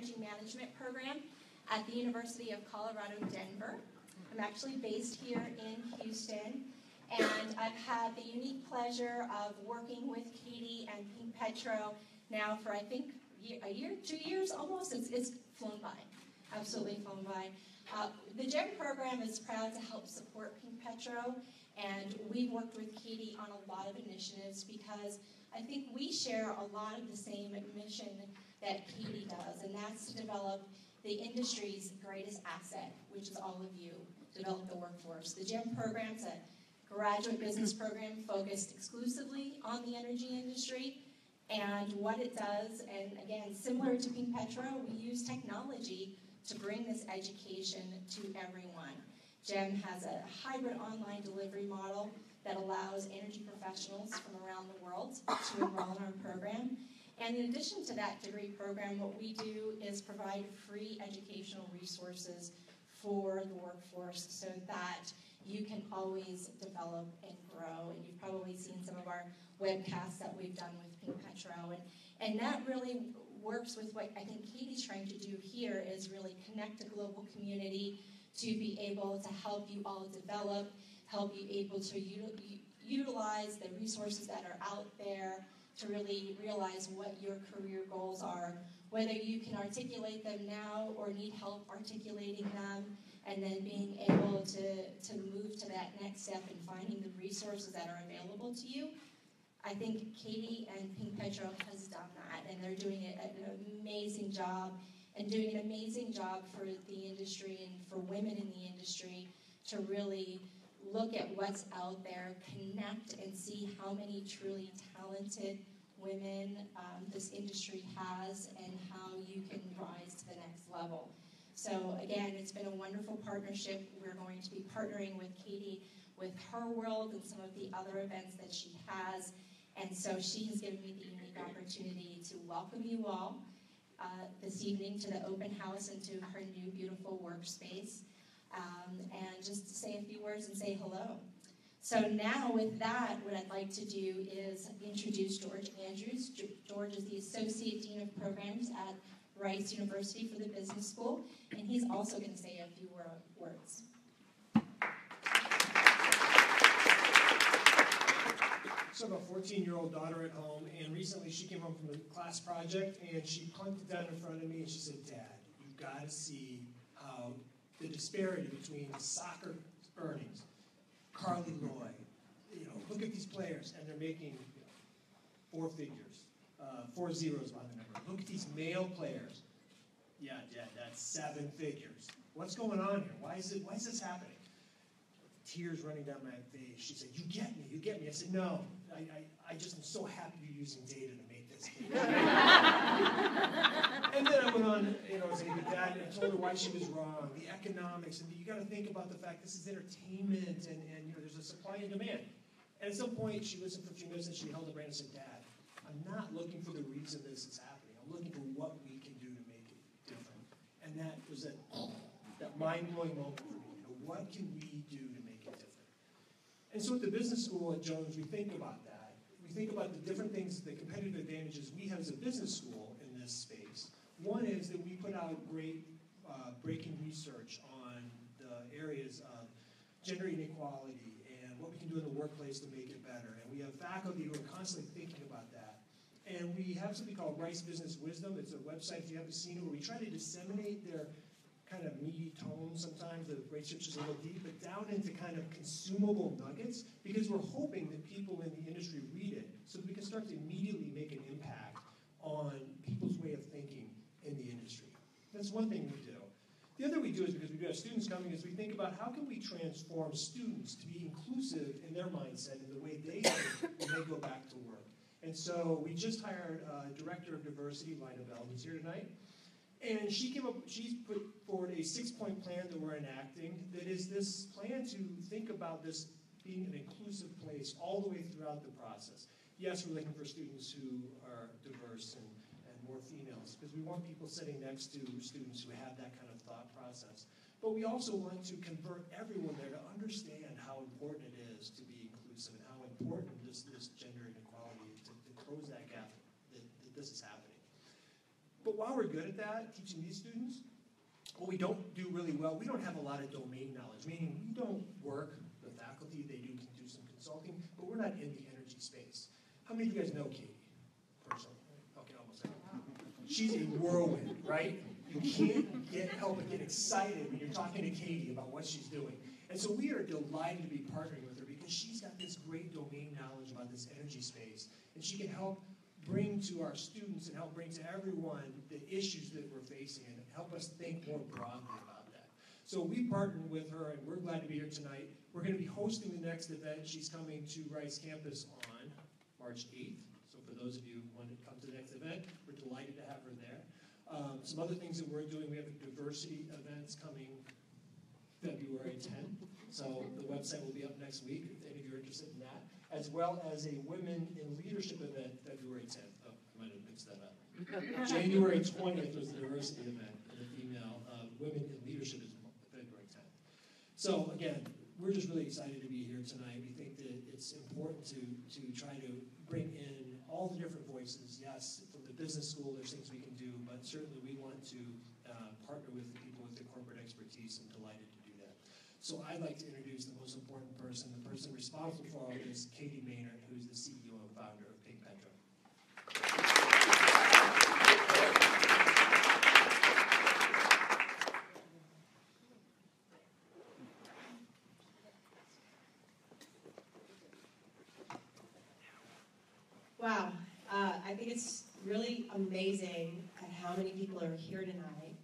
Energy Management Program at the University of Colorado, Denver. I'm actually based here in Houston, and I've had the unique pleasure of working with Katie and Pink Petro now for, I think, a year, two years almost. It's, it's flown by, absolutely flown by. Uh, the GEM program is proud to help support Pink Petro, and we've worked with Katie on a lot of initiatives because I think we share a lot of the same mission that Katie does, and that's to develop the industry's greatest asset, which is all of you, develop the workforce. The GEM program's a graduate business program focused exclusively on the energy industry, and what it does, and again, similar to Pink Petro, we use technology to bring this education to everyone. GEM has a hybrid online delivery model that allows energy professionals from around the world to enroll in our program. And in addition to that degree program, what we do is provide free educational resources for the workforce so that you can always develop and grow. And you've probably seen some of our webcasts that we've done with Pink Petro. And, and that really works with what I think Katie's trying to do here is really connect a global community to be able to help you all develop, help you able to utilize the resources that are out there to really realize what your career goals are, whether you can articulate them now or need help articulating them, and then being able to, to move to that next step and finding the resources that are available to you. I think Katie and Pink Petro has done that, and they're doing an amazing job and doing an amazing job for the industry and for women in the industry to really look at what's out there, connect and see how many truly talented women um, this industry has and how you can rise to the next level. So again, it's been a wonderful partnership. We're going to be partnering with Katie with her world and some of the other events that she has. And so she has given me the unique opportunity to welcome you all uh, this evening to the open house and to her new beautiful workspace. Um, and just say a few words and say hello. So now with that, what I'd like to do is introduce George Andrews. George is the Associate Dean of Programs at Rice University for the Business School, and he's also going to say a few words. So I have a 14-year-old daughter at home, and recently she came home from a class project, and she plunked it down in front of me, and she said, Dad, you've got to see how the disparity between soccer earnings, Carli Lloyd, you know, look at these players, and they're making you know, four figures, uh, four zeros by the number. Look at these male players. Yeah, Dad, that's seven figures. What's going on here? Why is it? Why is this happening? Tears running down my face. She said, "You get me. You get me." I said, "No, I, I, I just am so happy you're using data to this." and then I went on, you know, saying to dad and I told her why she was wrong, the economics, and you got to think about the fact this is entertainment, and, and you know, there's a supply and demand. And at some point, she listened for a few minutes and she held up her hand and said, Dad, I'm not looking for the reason this is happening. I'm looking for what we can do to make it different. And that was that, that mind-blowing moment for me. You know, what can we do to make it different? And so at the business school at Jones, we think about that. We think about the different things, the competitive advantages we have as a business school in this space. One is that we put out great uh, breaking research on the areas of gender inequality and what we can do in the workplace to make it better. And we have faculty who are constantly thinking about that. And we have something called Rice Business Wisdom. It's a website, if you haven't seen it, where we try to disseminate their kind of meaty tones sometimes, the research is a little deep, but down into kind of consumable nuggets, because we're hoping that people in the industry read it so that we can start to immediately make an impact on people's way of thinking in the industry. That's one thing we do. The other we do is because we do have students coming is we think about how can we transform students to be inclusive in their mindset and the way they think when they go back to work. And so we just hired a director of diversity, Lina Bell, who's here tonight. And she came up, she's put forward a six-point plan that we're enacting that is this plan to think about this being an inclusive place all the way throughout the process. Yes, we're looking for students who are diverse and, and more females because we want people sitting next to students who have that kind of thought process. But we also want to convert everyone there to understand how important it is to be inclusive and how important this, this gender inequality to, to close that gap that, that this is happening. But while we're good at that, teaching these students, what we don't do really well, we don't have a lot of domain knowledge, meaning we don't work, the faculty, they do, do some consulting, but we're not in the energy space. How many of you guys know Katie personally? Okay, almost everyone. She's a whirlwind, right? You can't get, help but get excited when you're talking to Katie about what she's doing. And so we are delighted to be partnering with her because she's got this great domain knowledge about this energy space. And she can help bring to our students and help bring to everyone the issues that we're facing and help us think more broadly about that. So we partnered with her and we're glad to be here tonight. We're going to be hosting the next event. She's coming to Rice Campus on March 8th. So for those of you who want to come to the next event, we're delighted to have her there. Um, some other things that we're doing, we have diversity events coming February 10th. So the website will be up next week if any of you are interested in that, as well as a Women in Leadership event February 10th. Oh, I might have mixed that up. January 20th was the diversity event, and the female uh, Women in Leadership is February 10th. So again, we're just really excited to be here tonight. We think that it's important to, to try to bring in all the different voices. Yes, from the business school, there's things we can do, but certainly we want to uh, partner with the people with the corporate expertise and delighted to do that. So I'd like to introduce the most important person, the person responsible for all this, Katie Mehnert, who's the CEO and founder of Pink Petro. Wow, uh, I think it's really amazing how many people are here tonight.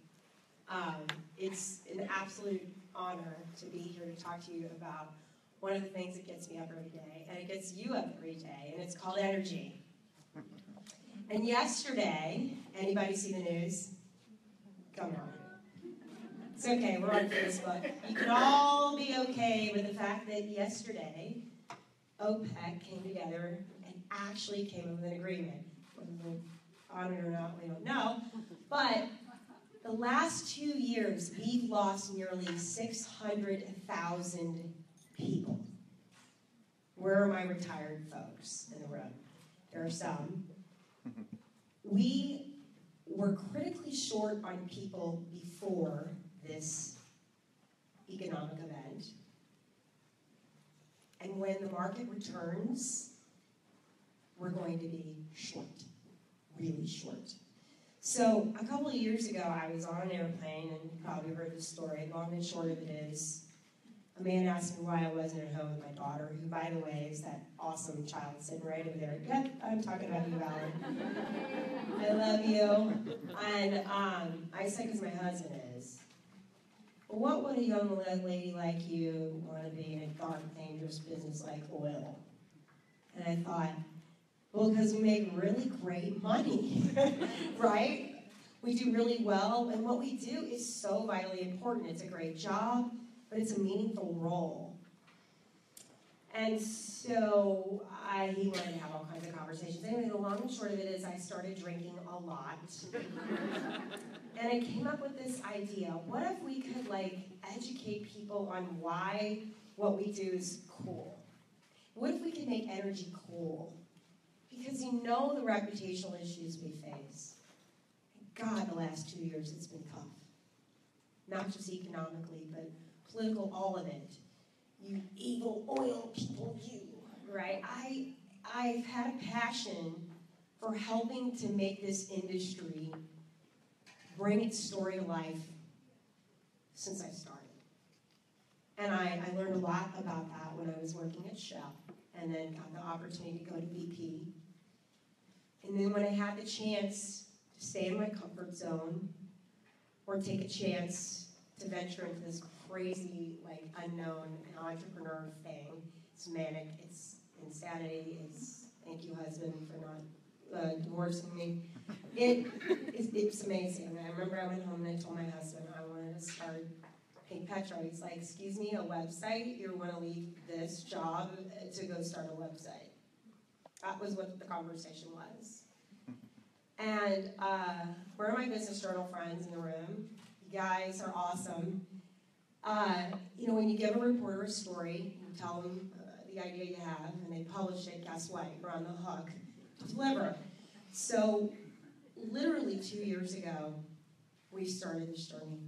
Um, it's an absolute honor to be here to talk to you about one of the things that gets me up every day, and it gets you up every day, and it's called energy. And yesterday, anybody see the news? Come on. It's okay, we're on Facebook. You can all be okay with the fact that yesterday, OPEC came together and actually came up with an agreement. Whether they're on it or not, we don't know. But the last two years, we've lost nearly 600,000 people. Where are my retired folks in the room? There are some. We were critically short on people before this economic event. And when the market returns, we're going to be short, really short. So a couple of years ago, I was on an airplane, and you probably heard the story. Long and short of it is, a man asked me why I wasn't at home with my daughter, who, by the way, is that awesome child sitting right over there. Yep, I'm talking about you, Alan. I love you. And um, I said, because my husband is. Well, what would a young lady like you want to be in a dark, dangerous business like oil? And I thought, well, because we make really great money, right? We do really well, and what we do is so vitally important. It's a great job, but it's a meaningful role. And so I, he wanted to have all kinds of conversations. Anyway, the long and short of it is I started drinking a lot. and I came up with this idea. What if we could like educate people on why what we do is cool? What if we could make energy cool? Because you know the reputational issues we face. God, the last two years it's been tough. Not just economically, but political, all of it. You evil oil people, you, right? I, I've had a passion for helping to make this industry bring its story to life since I started. And I, I learned a lot about that when I was working at Shell and then got the opportunity to go to BP. And then when I had the chance to stay in my comfort zone or take a chance to venture into this crazy, like unknown entrepreneur thing, it's manic, it's insanity, it's thank you, husband, for not uh, divorcing me. It, it's, it's amazing. I remember I went home and I told my husband I wanted to start Pink Petro. He's like, excuse me, a website? You want to leave this job to go start a website? That was what the conversation was. And uh, where are my business journal friends in the room? You guys are awesome. Uh, you know, when you give a reporter a story, you tell them uh, the idea you have, and they publish it, guess what? You're on the hook to deliver. So literally two years ago, we started this journey.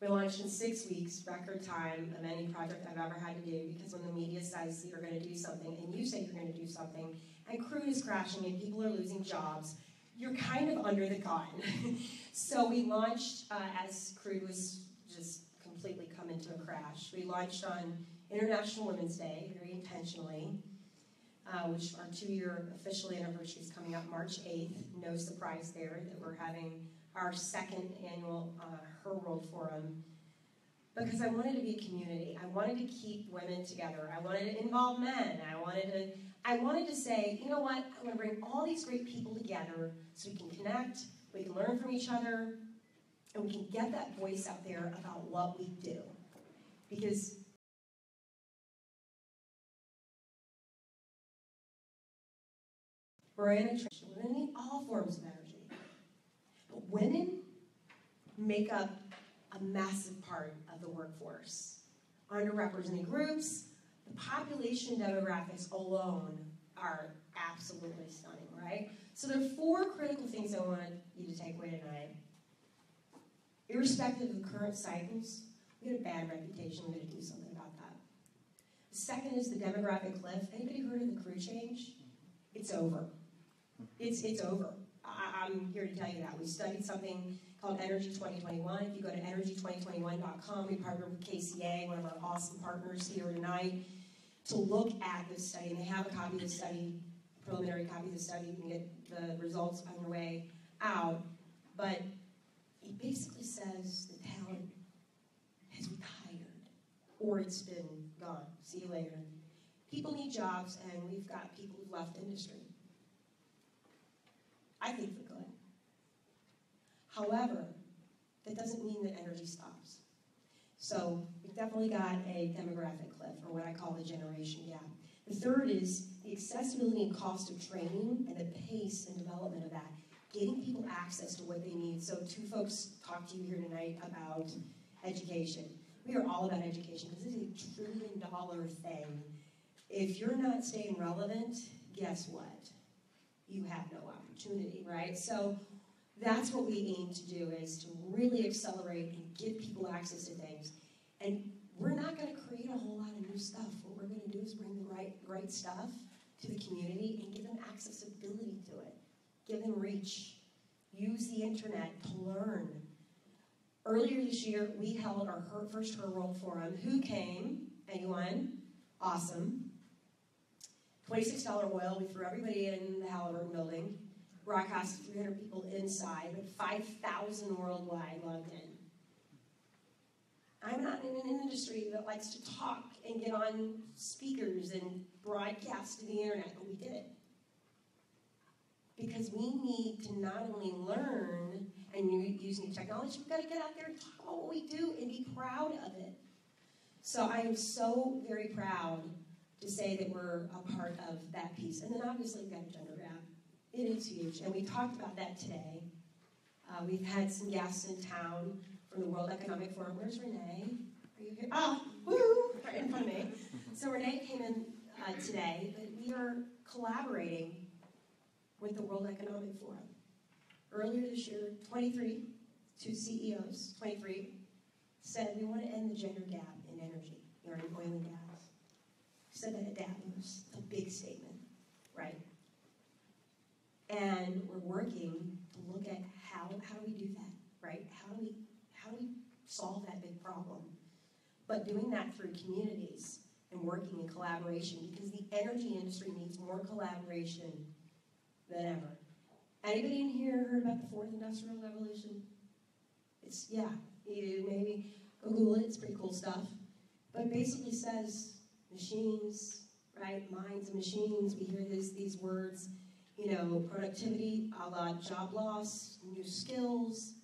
We launched in six weeks, record time of any project I've ever had to do, because when the media says you're going to do something, and you say you're going to do something, and crude is crashing and people are losing jobs, you're kind of under the gun. so we launched uh, as crude was just completely come into a crash. We launched on International Women's Day, very intentionally, uh, which our two-year official anniversary is coming up March 8th. No surprise there that we're having our second annual uh, Her World Forum because I wanted to be a community. I wanted to keep women together. I wanted to involve men. I wanted to I wanted to say, you know what? I'm going to bring all these great people together so we can connect, we can learn from each other, and we can get that voice out there about what we do. Because we're in a transition. Women need all forms of energy. Women make up a massive part of the workforce. Underrepresented groups, the population demographics alone are absolutely stunning, right? So there are four critical things I want you to take away tonight. Irrespective of the current cycles, we have a bad reputation. We're to do something about that. The second is the demographic cliff. Anybody heard of the career change? It's over. It's, it's over. I'm here to tell you that. We studied something called Energy 2021. If you go to energy2021.com, we partner with KCA, one of our awesome partners here tonight, to look at this study. And they have a copy of the study, a preliminary copy of the study. You can get the results on your way out. But it basically says the talent has retired or it's been gone. See you later. People need jobs, and we've got people who've left industry. I think. However, that doesn't mean that energy stops. So we've definitely got a demographic cliff, or what I call the generation gap. The third is the accessibility and cost of training and the pace and development of that, getting people access to what they need. So two folks talked to you here tonight about education. We are all about education because it's a trillion dollar thing. If you're not staying relevant, guess what? You have no opportunity, right? So that's what we aim to do is to really accelerate and give people access to things. And we're not going to create a whole lot of new stuff. What we're going to do is bring the right, right stuff to the community and give them accessibility to it. Give them reach. Use the internet to learn. Earlier this year, we held our first Her World Forum. Who came? Anyone? Awesome. $26 oil. We threw everybody in the Halliburton building. Broadcast 300 people inside, but 5,000 worldwide logged in. I'm not in an industry that likes to talk and get on speakers and broadcast to the internet, but we did it. Because we need to not only learn and use new technology, we've got to get out there and talk about what we do and be proud of it. So I am so very proud to say that we're a part of that piece. And then obviously we've got a gender. It is huge, and we talked about that today. Uh, we've had some guests in town from the World Economic Forum. Where's Renee? Are you here? Oh, woo! Right in front of me. So Renee came in uh, today, but we are collaborating with the World Economic Forum. Earlier this year, 23, two CEOs, 23, said we want to end the gender gap in energy, or in oil and gas. Said that at Davos, a big statement, right? And we're working to look at how, how do we do that, right? How do we how do we solve that big problem? But doing that through communities and working in collaboration because the energy industry needs more collaboration than ever. Anybody in here heard about the fourth industrial revolution? It's yeah, you maybe go Google it, it's pretty cool stuff. But it basically says machines, right? Minds and machines. We hear this, these words you know, productivity, a la job loss, new skills.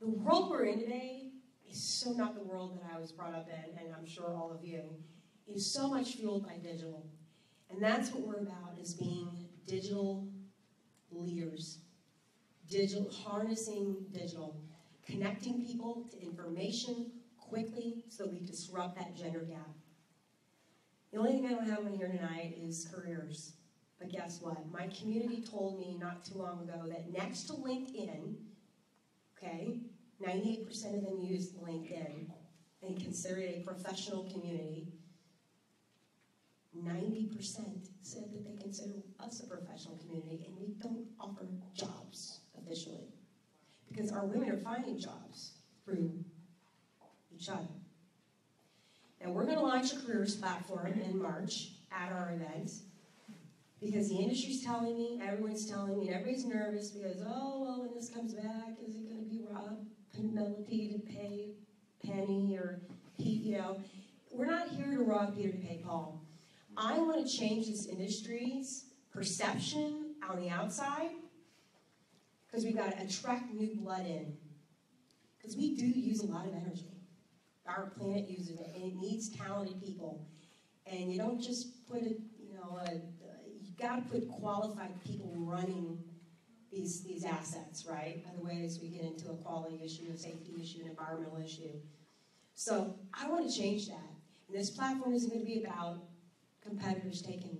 The world we're in today is so not the world that I was brought up in, and I'm sure all of you, is so much fueled by digital. And that's what we're about, is being digital leaders. Digital, harnessing digital, connecting people to information quickly so we disrupt that gender gap. The only thing I don't have on here tonight is careers But guess what? My community told me not too long ago that next to LinkedIn, okay, 98% of them use LinkedIn and consider it a professional community. 90% said that they consider us a professional community and we don't offer jobs officially because our women are finding jobs through each other. Now, we're going to launch a careers platform in March at our event because the industry's telling me, everyone's telling me, everybody's nervous because, oh, well, when this comes back, is it going to be Rob Penelope to pay Penny or Pete? You know, we're not here to rob Peter to pay Paul. I want to change this industry's perception on the outside because we've got to attract new blood in. Because we do use a lot of energy. Our planet uses it, and it needs talented people. And you don't just put a, you know, a, got to put qualified people running these these assets, right? Otherwise, we get into a quality issue, a safety issue, an environmental issue. So I want to change that. And this platform isn't going to be about competitors taking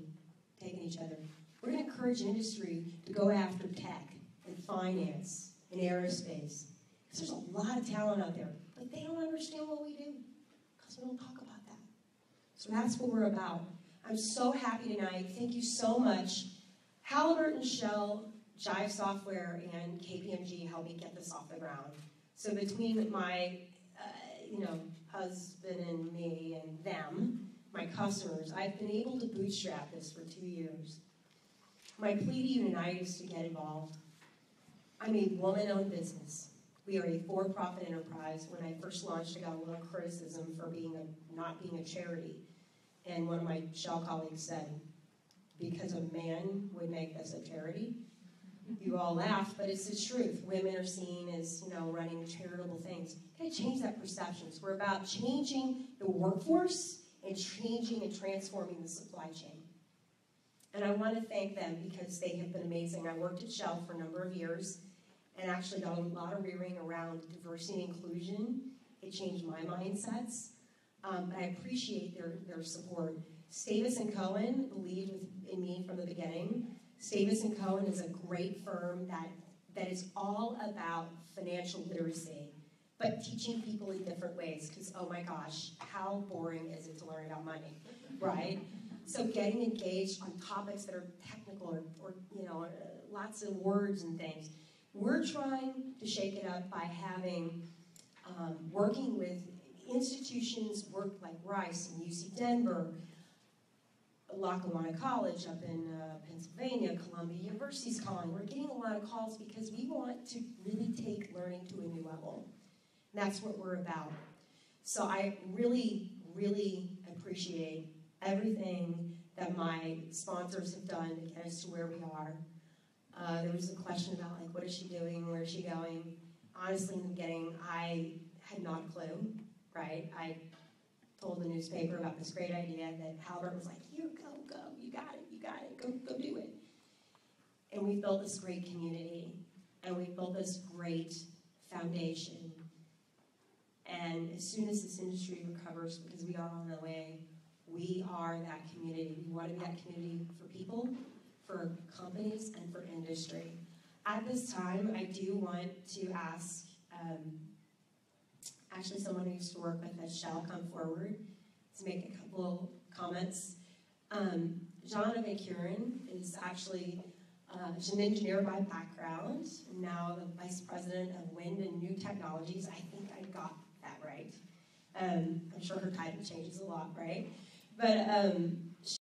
taking each other. We're going to encourage industry to go after tech and finance and aerospace. Because there's a lot of talent out there, but they don't understand what we do because we don't talk about that. So that's what we're about. I'm so happy tonight. Thank you so much. Halliburton, Shell, Jive Software, and KPMG helped me get this off the ground. So between my, uh, you know, husband and me and them, my customers, I've been able to bootstrap this for two years. My plea to you tonight is to get involved. I'm a woman-owned business. We are a for-profit enterprise. When I first launched, I got a little criticism for being a, not being a charity. And one of my Shell colleagues said, because a man would make us a charity, you all laugh, but it's the truth. Women are seen as, you know, running charitable things. Gotta change that perception. So we're about changing the workforce and changing and transforming the supply chain. And I want to thank them because they have been amazing. I worked at Shell for a number of years and actually got a lot of rearing around diversity and inclusion. It changed my mindsets. Um, I appreciate their, their support. Stavis and Cohen believed in me from the beginning. Stavis and Cohen is a great firm that, that is all about financial literacy, but teaching people in different ways. Because oh my gosh, how boring is it to learn about money, right? So getting engaged on topics that are technical or, or you know, uh, lots of words and things. We're trying to shake it up by having, um, working with institutions, work like Rice and UC Denver, Lackawanna College up in uh, Pennsylvania, Columbia University's calling. We're getting a lot of calls because we want to really take learning to a new level. And that's what we're about. So I really, really appreciate everything that my sponsors have done to get us to where we are. Uh, there was a question about like, what is she doing? Where is she going? Honestly, in the beginning, I had not a clue. Right? I told the newspaper about this great idea that Halbert was like, "Here, go, go, you got it, you got it, go, go do it." And we built this great community, and we built this great foundation. And as soon as this industry recovers, because we are on the way, we are that community. We want to be that community for people, for companies, and for industry. At this time, I do want to ask um, actually someone who used to work with us shall come forward to make a couple comments. Um, Johnna VanKeuren is actually uh, an engineer by background, now the vice president of wind and new technologies. I think I got that right. Um, I'm sure her title changes a lot, right? But um,